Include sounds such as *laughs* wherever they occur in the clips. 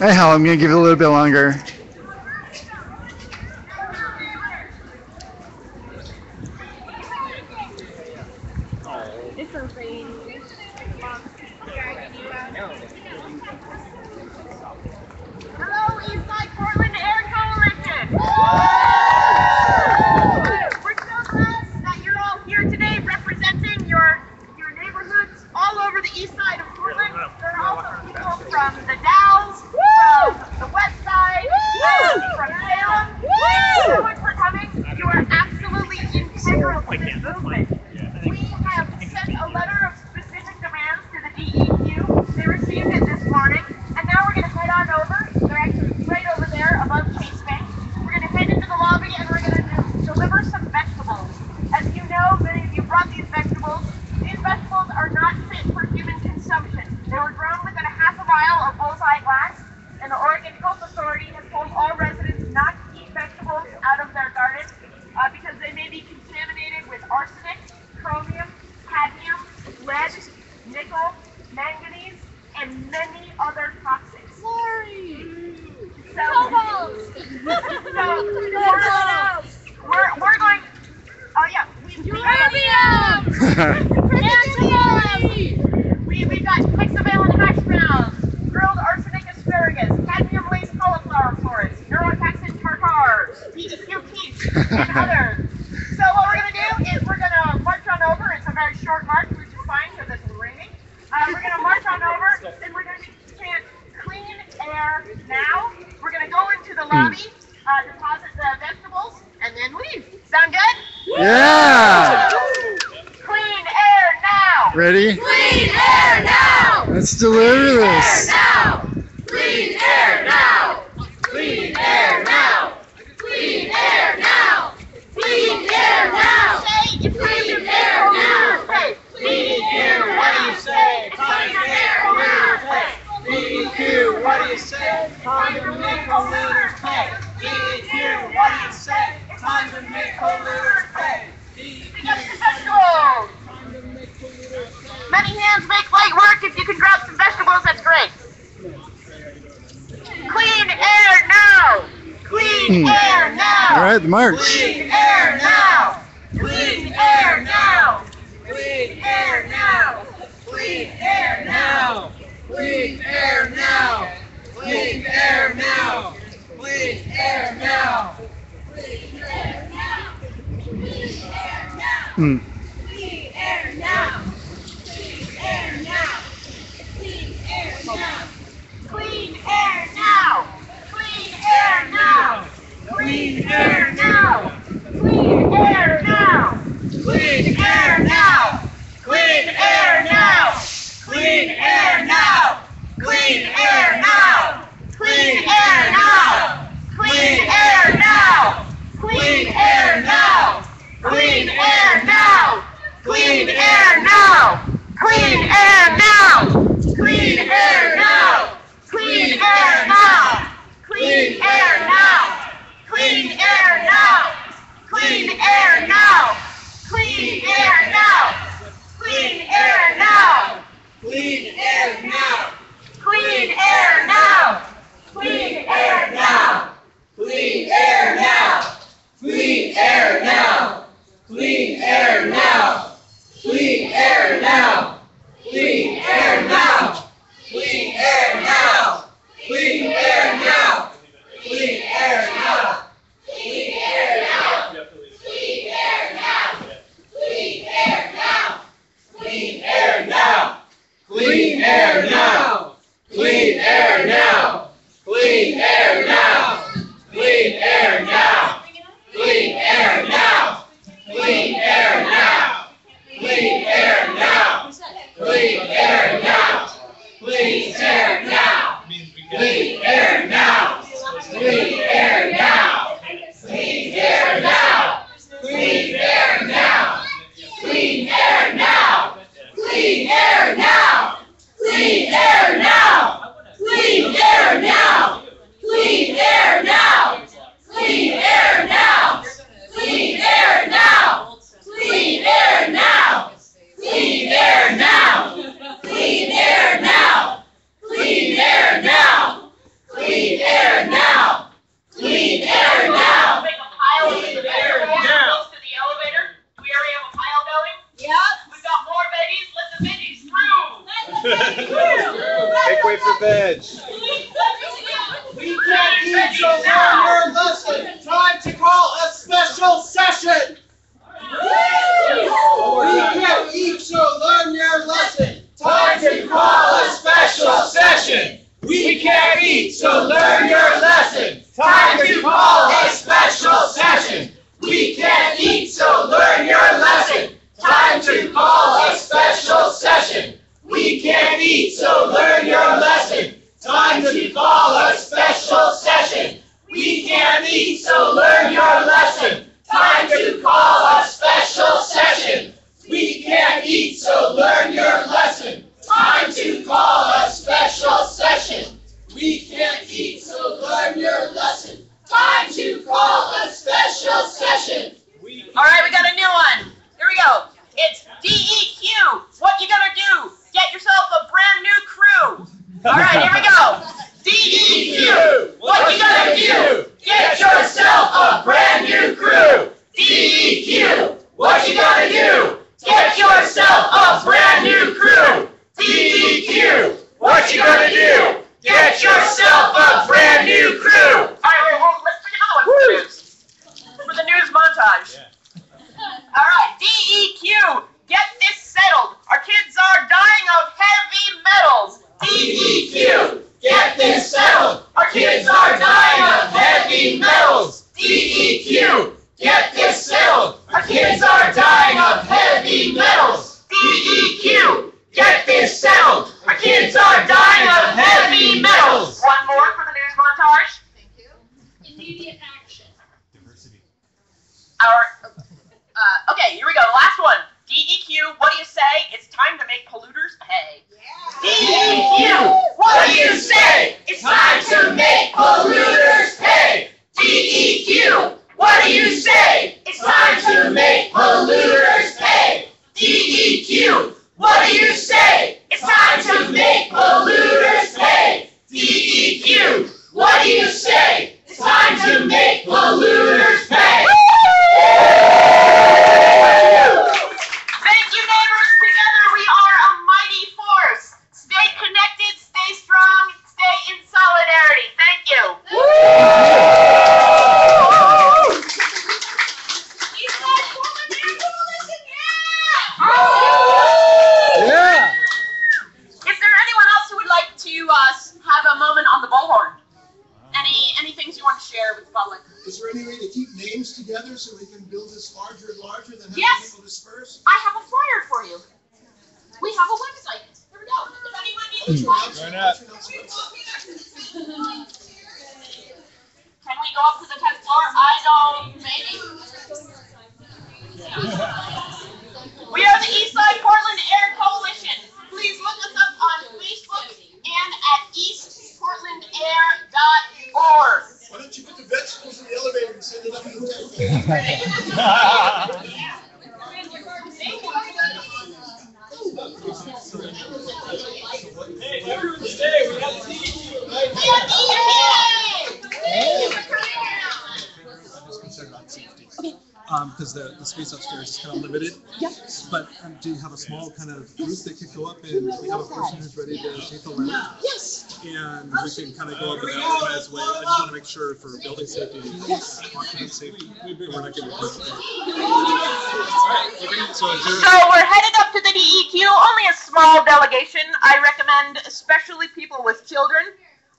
Anyhow, I'm gonna give it a little bit longer. Hello, Eastside Portland Air Coalition. We're so glad that you're all here today representing your your neighborhoods all over the east side of Portland. There are also people from the Dalles, from the west side, from Salem. Thank you so much for coming. You are absolutely integral to this movement. We have sent a letter of specific demands to the DEQ. They received it this morning, and now we're going to head on over. They're actually right over there above Chase Bank. We're going to head into the lobby and we're going to deliver some vegetables. As you know, many of you brought these vegetables. These vegetables are not fit for human consumption. They were grown within a half a mile of Bullseye Glass, and the Oregon Health Authority has told all residents not to eat vegetables out of their garden uh, because they may be contaminated with arsenic, chromium, cadmium, lead, nickel, manganese, and many other toxics. So, *laughs* so we're, we're, we're going. Oh yeah, we, we *laughs* we, we've got hexavalent hash browns, grilled arsenic asparagus, cadmium laced cauliflower florets, neurotoxin tartars, PEQ teeth, and others. So what we're gonna do is we're gonna march on over. It's a very short march, which is fine because it's raining. Uh, we're gonna march on over, and we're gonna chant clean air now. We're gonna go into the lobby, uh, deposit the vegetables, and then leave. Sound good? Yeah! Clean air now. Ready? Clean air now! Let's deliver this. now! Clean air now! Clean air now! Clean air now! Clean air now! Say if Clean air now! Hey, Clean air what do you say? Clean air now! DEQ, what do you say? Time to make polluters pay. DEQ, what do you say? Time to make polluters pay. pick up some vegetables. Many hands make light work. If you can grab some vegetables, that's great. Clean air now. Hmm. air now. All right, the march. Clean air now. Clean air now. Clean air now! Clean air now! Clean air now! Clean air now! Clean air now! Hmm. Clean air now! Clean air now! Clean air now! Clean air now. Clean air now. Clean air now. Clean air now. Clean Air now. Clean air now. Clean air now! Clean air now. Clean air now. Clean air now. Clean air now. Clean air now. Clean air now. Clean air now. Clean air now. Clean air now. Clean air now. Clean air now. Clean air now. Clean air now. Clean air now. Clean air now! Clean air now. Clean air now. Clean air now! Clean air now! Clean air now! Air now! Clean air now! Clean air now! Clean air now! Clean air now! Clean air now! Clean air now! Clean air now! Clean air now! Clean air now! Clean air now! Clean air now! Clean air now! Make way for veg. We can't eat so your lesson. Time to call a special session. We can't eat so learn your lesson. Time to call a special session. We can't eat so learn your lesson. Time to call a special session. We can't eat so learn your lesson. Time to call a special session. We can't eat so learn your lesson. Time to call a special session. We can't eat, so learn your lesson. Time to call a special session. We can't eat, so learn your lesson. Time to call a special session. We can't eat, so learn your lesson. Time to call a special session. All right, we got a new one. Here we go. It's DEQ. What you gonna do? Get yourself a brand new crew. All right, here we go. *laughs* DEQ. What you gonna do? Get yourself a brand new crew. DEQ. What you gonna do? Get yourself a brand new crew. DEQ. What you gonna do? Get yourself a brand new crew. All right, wait, wait, let's pick another one for the news. For the news montage. All right, DEQ. Get this settled. Our kids are dying of heavy metals. DEQ. Get this settled. Our kids are dying of heavy metals. DEQ. Get this settled. Our kids are dying of heavy metals. DEQ. Get this settled. Our kids are dying of heavy metals. One more for the news montage. Thank you. Immediate action. Diversity. Our, uh, okay, here we go. The last one. DEQ. What do you say? It's time to make polluters pay. Yeah. DEQ, what do you say? It's time to make polluters pay. DEQ, what do you say? It's time to make polluters pay. DEQ, what do you say? It's time to make polluters pay. DEQ, what do you say? It's time to make polluters pay. Thank you, neighbors. Together we are a mighty force. Stay connected, stay strong, stay in solidarity. Thank you. East Side Portland Air Coalition, yeah! Yeah. Is there anyone else who would like to uh, have a moment on the bullhorn? Any any things you want to share with the public? Is there any way to keep names together so we can build this larger and larger than having Yes. people disperse? I have a flyer for you. We have a website. Here we go. If anyone needs a flyer, Why not? can we go up to the tenth floor? I don't. Maybe. We are the Eastside Portland Air Coalition. Please look us up on Facebook and at eastportlandair.org. Why don't you put the vegetables in the elevator and send it up to the Hey. Um, because the, the space upstairs is kind of limited. Yes. But um, do you have a small kind of roof that could go up and we have a person who's ready to take the ladder? Yes. And we can kind of go up in that organized way. I just want to make sure for building safety, yes. occupant safety, we're not getting hurt. So is there, So we're headed up to the DEQ, only a small delegation. I recommend especially people with children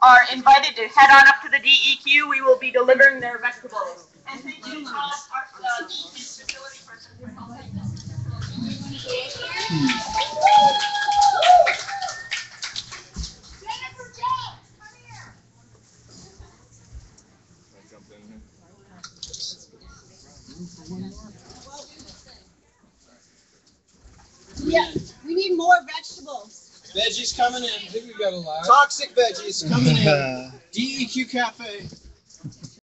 are invited to head on up to the DEQ. We will be delivering their vegetables. And thank you to uh, our uh, facility person. Jennifer Yeah, we need more vegetables. Veggies coming in. I think we got a lot. Toxic veggies coming in. *laughs* DEQ Cafe.